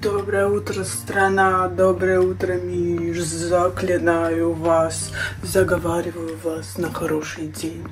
Доброе утро, страна, доброе утро, мир. Заклинаю вас, заговариваю вас на хороший день.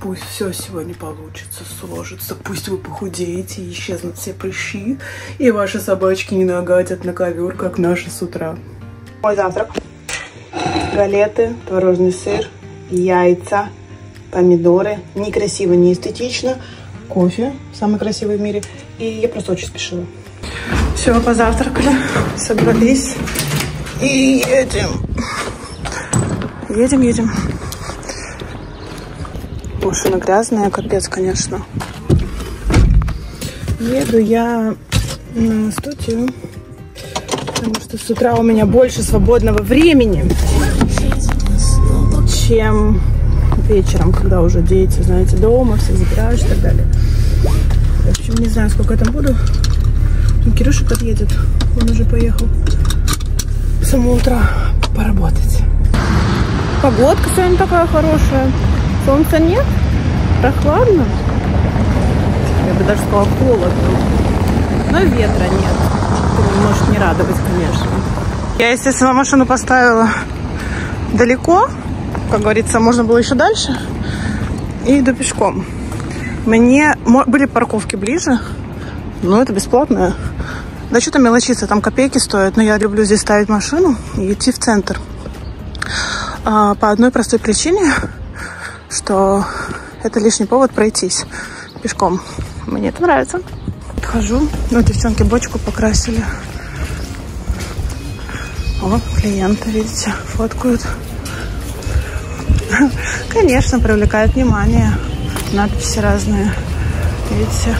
Пусть все сегодня получится, сложится. Пусть вы похудеете, исчезнут все прыщи, и ваши собачки не нагадят на ковер, как наши с утра. Мой завтрак. Галеты, творожный сыр, яйца, помидоры. Некрасиво, не эстетично. Кофе, самый красивый в мире. И я просто очень спешила. Все, позавтракали, собрались и едем. Едем, едем. Машина грязная, капец, конечно. Еду я на студию, потому что с утра у меня больше свободного времени, чем вечером, когда уже дети, знаете, дома, все забираешь и так далее. В общем, не знаю, сколько я там буду. Ну, Кирюша подъедет. Он уже поехал с самого утра поработать. Погодка сегодня такая хорошая. Солнца нет. Прохладно. Я бы даже сказала холодно. Но ветра нет. Это не может не радовать, конечно. Я, естественно, машину поставила далеко. Как говорится, можно было еще дальше. И иду пешком. Мне были парковки ближе, но это бесплатно. Да что-то мелочиться, там копейки стоят, но я люблю здесь ставить машину и идти в центр. А, по одной простой причине, что это лишний повод пройтись пешком. Мне это нравится. Подхожу, ну, девчонки бочку покрасили. О, клиенты, видите, фоткают. Конечно, привлекает внимание. Надписи разные. Видите?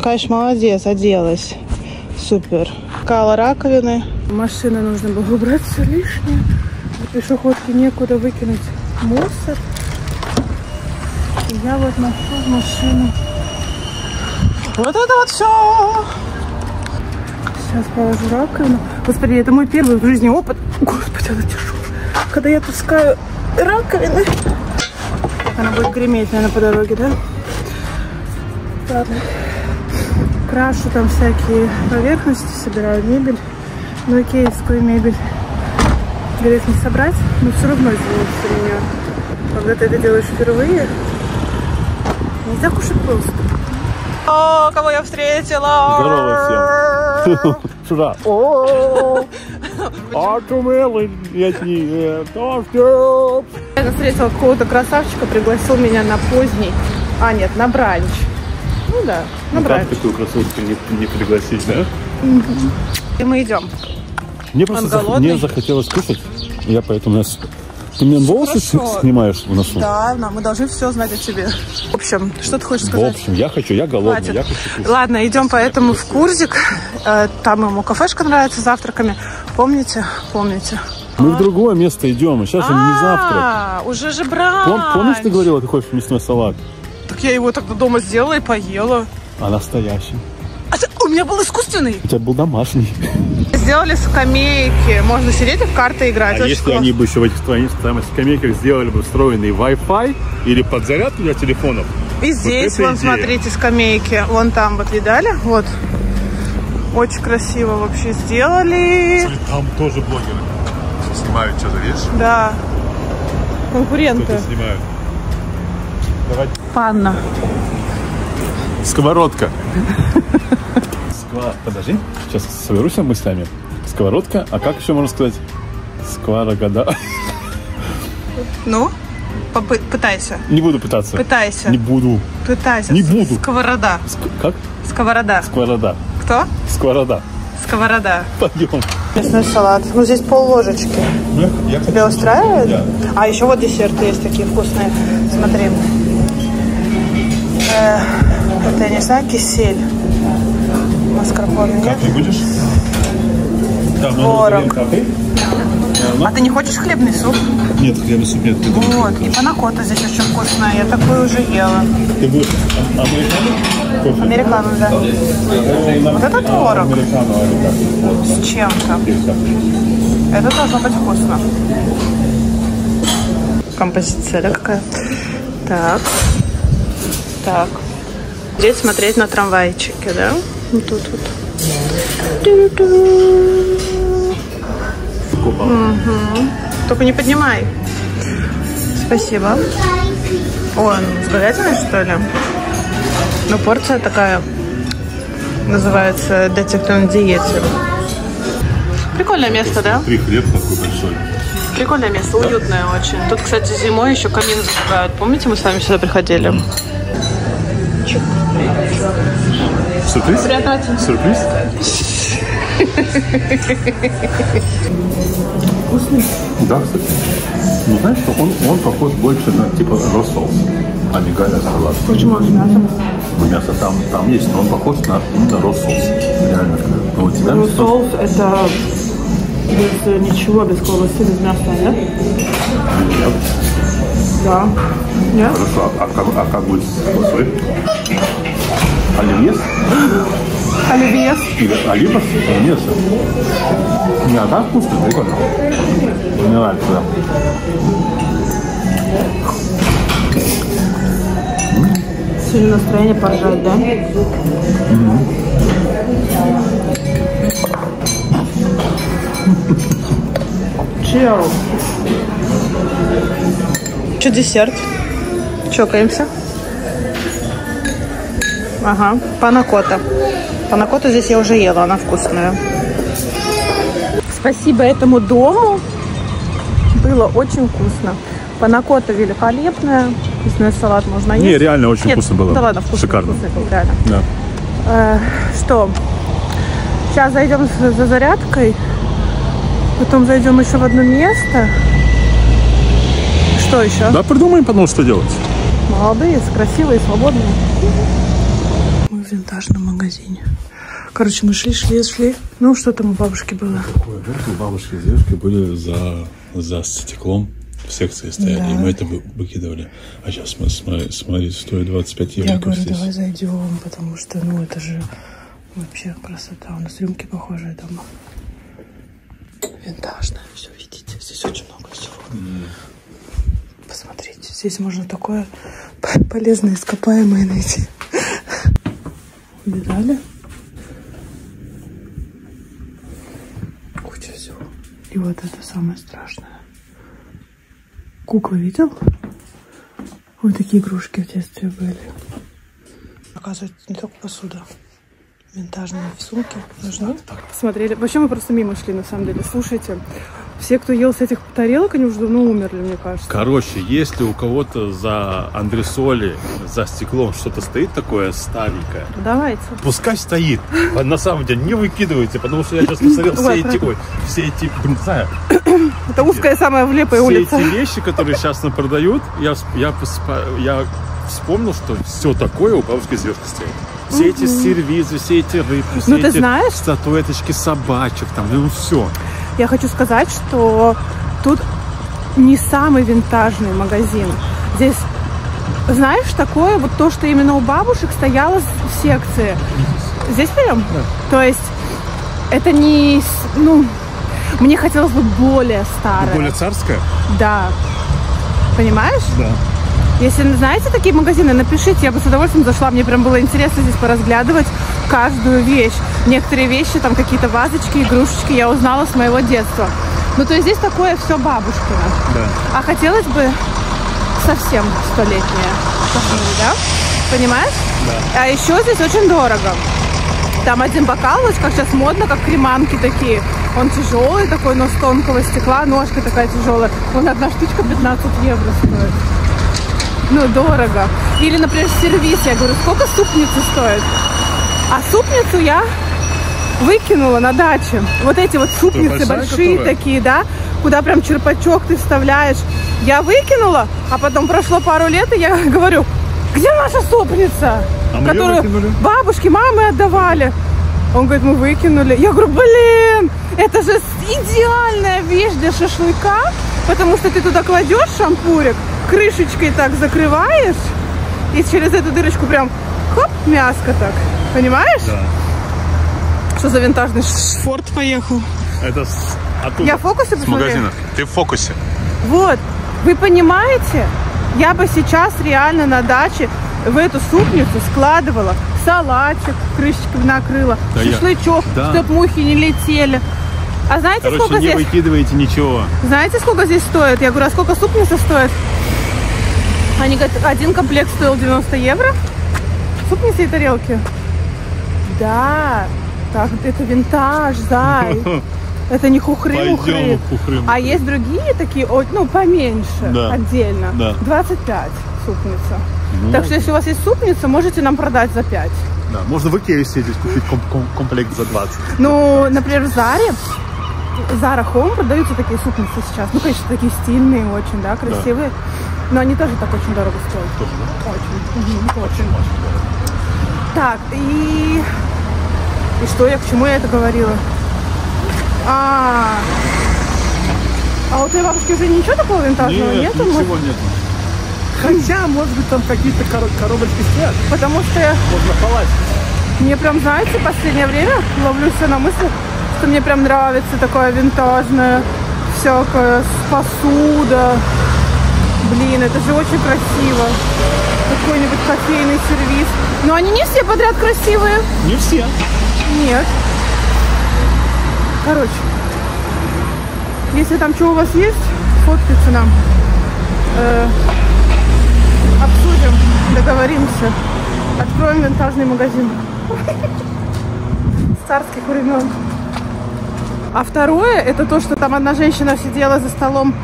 Ну, конечно, молодец, оделась. Супер. Кала раковины. Машины нужно было убрать все лишнее. На пешеходке некуда выкинуть мусор. И я вот ношу в машину. Вот это вот все. Сейчас положу раковину. Господи, это мой первый в жизни опыт. Господи, она тяжелая. Когда я таскаю раковины. Она будет греметь, наверное, по дороге, да? Ладно крашу там всякие поверхности, собираю мебель. Но икеевскую мебель грех не собрать, но все равно извините меня. Когда ты это делаешь впервые, не так уж и просто. О, кого я встретила! Здорово всем! Сюда! Артумелый летний дождь! Я встретила какого-то красавчика, пригласил меня на поздний, а нет, на бранч. Ну да, Ну как такую красотку не, не пригласить, да? И мы идем. Мне просто зах- голодный? мне захотелось кушать. Я поэтому нас... Ты мне волосы Хорошо. снимаешь в носу? Да, но мы должны все знать о тебе. В общем, что ты хочешь В сказать? общем, я хочу, я голодный, Хватит. я хочу кушать. Ладно, идем поэтому в Курзик. Э, Там ему кафешка нравится с завтраками. Помните? Помните? Мы в другое место идем, сейчас же не завтрак. А, уже же бранч. Пом- помнишь, ты говорила, ты хочешь мясной салат? Так я его тогда дома сделала и поела. А настоящий? А ты- у меня был искусственный. У тебя был домашний. Сделали скамейки. Можно сидеть и в карты играть. А Очень если классно. они бы еще в этих твоих самых скамейках сделали бы встроенный Wi-Fi или подзарядку для телефонов? И здесь, вон, идея. смотрите, скамейки. Вон там вот, видали? Вот. Очень красиво вообще сделали. Там тоже блогеры снимают что-то, видишь? Да. Конкуренты. снимают. Давай. Панна. Сковородка. Сква... Подожди, сейчас соберусь мыслями. Сковородка, а как еще можно сказать? Скварогода. Ну, попы- пытайся. Не буду пытаться. Пытайся. Не буду. Пытайся. Не буду. Сковорода. Ск- Как? Сковорода. Сковорода. Что? Сковорода. Сковорода. Пойдем. Мясной салат. Ну, здесь пол ложечки. Я Тебя устраивает? Да. А еще вот десерты есть такие вкусные. Смотри. Это, я не знаю, кисель. Маскарпоне, нет? Капли будешь? Да, Творог. А ты не хочешь хлебный суп? Нет, хлебный суп нет. Ты, Вот, и панакота здесь очень вкусная. Я такую уже ела. ты будешь а- американо? Американо, да. Вот это творог. Вот, С чем-то. Это должно быть вкусно. Композиция, да, какая? Так. Так. Здесь смотреть на трамвайчики, да? Вот тут вот. Мгм. Только не поднимай. Спасибо. Ой, ну, с говядиной, что ли? Ну, порция такая называется для тех, кто на диете. Прикольное место, да? Три хлеб такой большой. Прикольное место, уютное очень. Тут, кстати, зимой еще камин зажигают. Помните, мы с вами сюда приходили? Сюрприз? Приятного Сюрприз? Вкусный. Да, кстати. Ну, знаешь, что он, он похож больше на типа росоус, а не галя салат. Почему с мясом? Ну, мясо там, там есть, но он похож на именно росоус. Реально. Но у тебя Ну, соус это без э, ничего, без колбасы, без мяса, нет? Нет. Да. Нет? Хорошо, а как, а как будет с колбасой? Оливьес? Оливье. Или оливас? Нет. Не, а так вкусно, прикольно. Мне нравится, да. Сегодня настроение поржать, да? Чел. Что десерт? Чокаемся. Ага, панакота. Панакота здесь я уже ела, она вкусная. Спасибо этому дому. Было очень вкусно. Панакота великолепная. Мясной салат можно есть. Не, реально очень Нет, вкусно было. Да ладно, вкусно, Шикарно. вкусный был, реально. Да. Э, что? Сейчас зайдем за зарядкой. Потом зайдем еще в одно место. Что еще? Да, придумаем потом, что делать. Молодые, красивые, свободные. Мы в винтажном магазине. Короче, мы шли, шли, шли. Ну, что там у бабушки было? Такое, у бабушки с девушкой были за, за стеклом в секции стояли, Да. и мы это вы- выкидывали. А сейчас мы, смотри, смотри, стоит 25 евро. Я говорю, здесь. давай зайдем, потому что, ну, это же вообще красота. У нас рюмки похожие дома. Винтажное все, видите? Здесь очень много всего. Посмотрите, здесь можно такое полезное ископаемое найти. Видали? Куча всего. И вот это самое страшное. Куклы видел? Вот такие игрушки в детстве были. Оказывается, не только посуда. Винтажные сумки нужны. Смотрели. Вообще мы просто мимо шли, на самом деле. Слушайте, все, кто ел с этих тарелок, они уже давно умерли, мне кажется. Короче, если у кого-то за андресоли, за стеклом что-то стоит такое старенькое, Давайте. пускай стоит. А На самом деле, не выкидывайте, потому что я сейчас посмотрел все эти, ой, все эти, блин, не знаю, Это узкая самая влепая все улица. эти вещи, которые сейчас нам продают, я, я, я вспомнил, что все такое у бабушки девушкой стоит. Все эти сервизы, все эти рыбки, все Ну, ты эти знаешь- статуэточки собачек, там, ну все. Я хочу сказать, что тут не самый винтажный магазин. Здесь, знаешь, такое вот то, что именно у бабушек стояло в секции. Здесь прям? То есть это не, ну, мне хотелось бы более старое. Более царская? Да. Понимаешь? Да. Если знаете такие магазины, напишите, я бы с удовольствием зашла. Мне прям было интересно здесь поразглядывать каждую вещь. Некоторые вещи, там какие-то вазочки, игрушечки я узнала с моего детства. Ну, то есть здесь такое все бабушкино. Да. А хотелось бы совсем столетнее. да? Понимаешь? Да. А еще здесь очень дорого. Там один бокал, вот как сейчас модно, как креманки такие. Он тяжелый такой, но с тонкого стекла, ножка такая тяжелая. Вон одна штучка 15 евро стоит. Ну, дорого. Или, например, сервис. Я говорю, сколько супницы стоит? А супницу я выкинула на даче. Вот эти вот супницы большая, большие которая? такие, да, куда прям черпачок ты вставляешь. Я выкинула, а потом прошло пару лет, и я говорю, где наша супница? А выкинули. бабушки, мамы отдавали. Он говорит, мы выкинули. Я говорю, блин, это же идеальная вещь для шашлыка, потому что ты туда кладешь шампурик, крышечкой так закрываешь, и через эту дырочку прям хоп, мяско так. Понимаешь? Да. Что за винтажный форт поехал? Это с, оттуда. Я в фокусе С посмотрела? магазина. Ты в фокусе. Вот, вы понимаете, я бы сейчас реально на даче в эту супницу складывала салатик, крышечкой накрыла, Да я- шашлычок, да. чтоб мухи не летели. А знаете, Короче, сколько не здесь? выкидывайте ничего. Знаете, сколько здесь стоит? Я говорю, а сколько супница стоит? Они говорят, один комплект стоил 90 евро. Супницы и тарелки. Да, так, это винтаж, зай. Это не хухры-мухры. Хухры-мухры. А есть другие такие, ну, поменьше, Да. отдельно. Да. 25 супница. Ну. Так что, если у вас есть супница, можете нам продать за 5. Да, можно в Икее съездить, купить ком- ком- комплект за 20. Ну, например, в Заре, Зара Home продаются такие супницы сейчас. Ну, конечно, такие стильные очень, да, красивые. Но они тоже так очень дорого стоят. Тоже, да? Очень. Мгм, очень. Так, и... И что я, к чему я это говорила? А, а у твоей бабушки уже ничего такого винтажного Нет, нету? ничего Может, нет. Хотя, может быть, там какие-то кор- коробочки стоят. Потому что я, Можно полазить. мне прям, знаете, в последнее время ловлю себя на мысли, что мне прям нравится такое винтажное, всякая с- посуда. Блин, это же очень красиво. Какой-нибудь кофейный сервис. Но они не все подряд красивые. Не все. Нет. Короче, если там что у вас есть, фоткайте нам. Э, обсудим, договоримся. Откроем винтажный магазин. С царских времен. А второе, это то, что там одна женщина сидела за столом,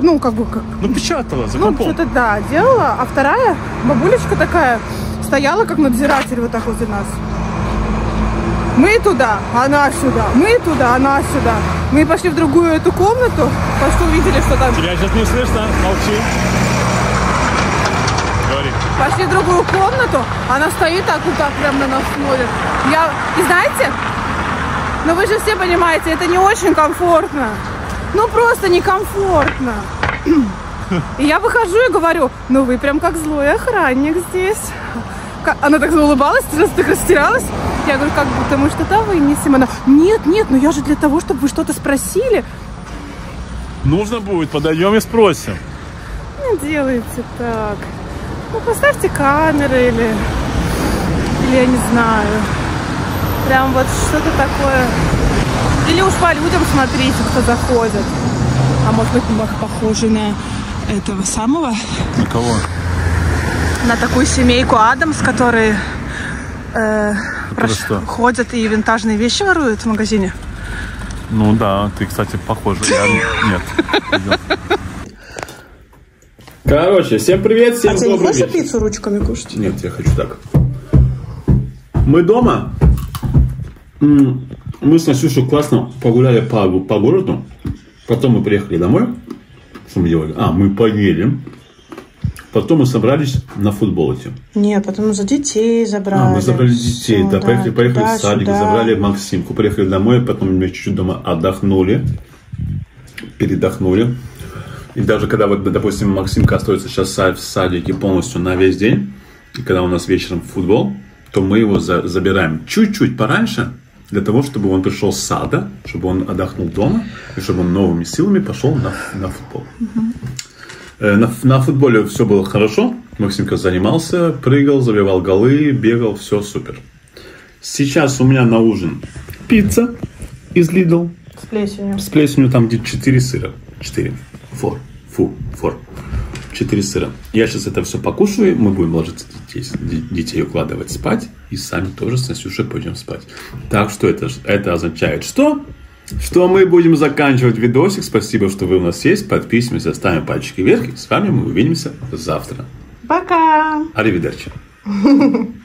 ну, как бы, как, Ну, печатала за ну, компом. что-то, да, делала. А вторая, бабулечка такая, стояла как надзиратель вот так возле нас. Мы туда, она сюда, мы туда, она сюда. Мы пошли в другую эту комнату, потому что увидели, что там... Тебя сейчас не слышно, молчи. Говори. Пошли в другую комнату, она стоит так вот так прям на нас смотрит. Я... И знаете, ну вы же все понимаете, это не очень комфортно. Ну просто некомфортно. И я выхожу и говорю, ну вы прям как злой охранник здесь. Она так улыбалась, раз так растерялась. Я говорю, как будто мы что-то вынесем. Она, нет, нет, ну я же для того, чтобы вы что-то спросили. Нужно будет, подойдем и спросим. Не делайте так. Ну, поставьте камеры или... Или я не знаю. Прям вот что-то такое. Или уж по людям смотрите, кто заходит. А может быть, мы похожи на этого самого? На кого? На такую семейку Адамс, которые э, прош- ходят и винтажные вещи воруют в магазине. Ну да, ты, кстати, похожа. Я нет. Короче, всем привет, всем добрый вечер. пиццу ручками кушать? Нет, я хочу так. Мы дома. М, Мы с Насюшей классно погуляли по, по городу. Потом мы приехали домой. Что мы делали? А, мы поели. Потом мы собрались на футбол идти. Нет, потом за детей забрали. А, мы забрали детей, Всё, да, поехали, поехали туда, в садик, сюда. забрали Максимку, приехали домой, потом мы чуть-чуть дома отдохнули, передохнули. И даже когда, вот, допустим, Максимка остается сейчас в садике полностью на весь день, и когда у нас вечером футбол, то мы его за- забираем чуть-чуть пораньше, для того, чтобы он пришел с сада, чтобы он отдохнул дома, и чтобы он новыми силами пошел на, на футбол. Э, На, на футболе все было хорошо. Максимка занимался, прыгал, забивал голы, бегал, все супер. Сейчас у меня на ужин пицца из Lidl С плесенью. с плесенью, там где 4 сыра. 4. Фор. Фу, фор. 4 сыра. Я сейчас это все покушаю, мы будем ложиться детей, детей укладывать спать, и сами тоже с Насюшей пойдем спать. Так что это, это означает что? Что мы будем заканчивать видосик. Спасибо, что вы у нас есть. Подписываемся, ставим пальчики вверх. И с вами мы увидимся завтра. Пока! Аривидерчи.